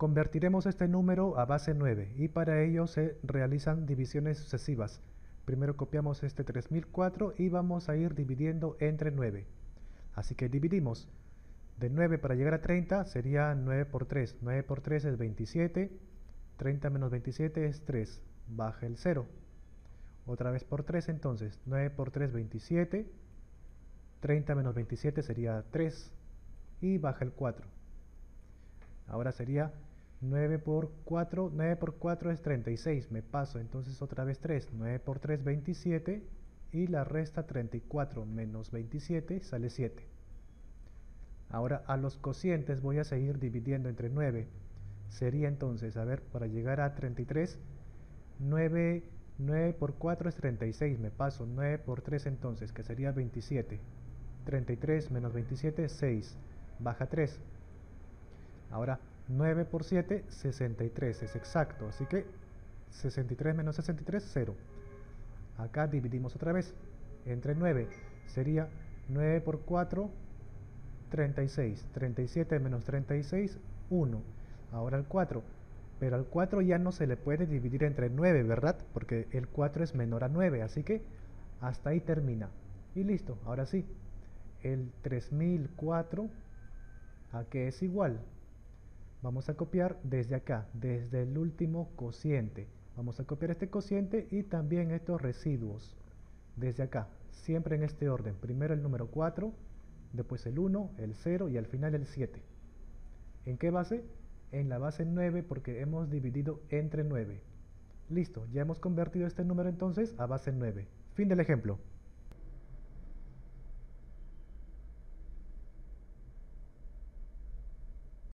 Convertiremos este número a base 9 y para ello se realizan divisiones sucesivas. Primero copiamos este 3004 y vamos a ir dividiendo entre 9. Así que dividimos. De 9 para llegar a 30 sería 9 por 3. 9 por 3 es 27. 30 menos 27 es 3. Baja el 0. Otra vez por 3 entonces. 9 por 3, 27. 30 menos 27 sería 3. Y baja el 4. Ahora sería 9 por 4. 9 por 4 es 36. Me paso entonces otra vez 3. 9 por 3, 27. Y la resta 34 menos 27 sale 7. Ahora a los cocientes voy a seguir dividiendo entre 9. Sería entonces, a ver, para llegar a 33, 9, 9 por 4 es 36, me paso 9 por 3 entonces, que sería 27. 33 menos 27 es 6, baja 3. Ahora 9 por 7, 63, es exacto, así que 63 menos 63, 0. Acá dividimos otra vez entre 9, sería 9 por 4, 36. 37 menos 36, 1. Ahora el 4. Pero al 4 ya no se le puede dividir entre 9, ¿verdad? Porque el 4 es menor a 9, así que hasta ahí termina. Y listo, ahora sí. El 3004, ¿a qué es igual? Vamos a copiar desde acá, desde el último cociente. Vamos a copiar este cociente y también estos residuos. Desde acá, siempre en este orden. Primero el número 4, después el 1, el 0 y al final el 7. ¿En qué base? En la base 9 porque hemos dividido entre 9. Listo, ya hemos convertido este número entonces a base 9. Fin del ejemplo.